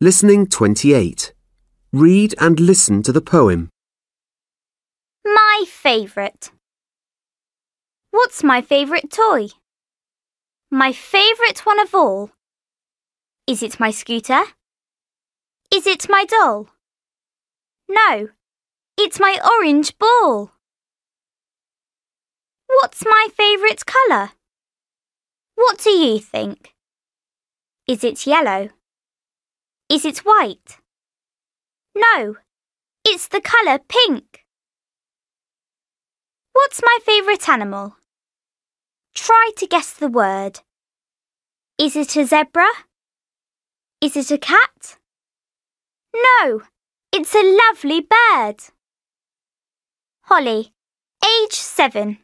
Listening 28. Read and listen to the poem. My favourite. What's my favourite toy? My favourite one of all. Is it my scooter? Is it my doll? No, it's my orange ball. What's my favourite colour? What do you think? Is it yellow? Is it white? No, it's the colour pink. What's my favourite animal? Try to guess the word. Is it a zebra? Is it a cat? No, it's a lovely bird. Holly, age seven.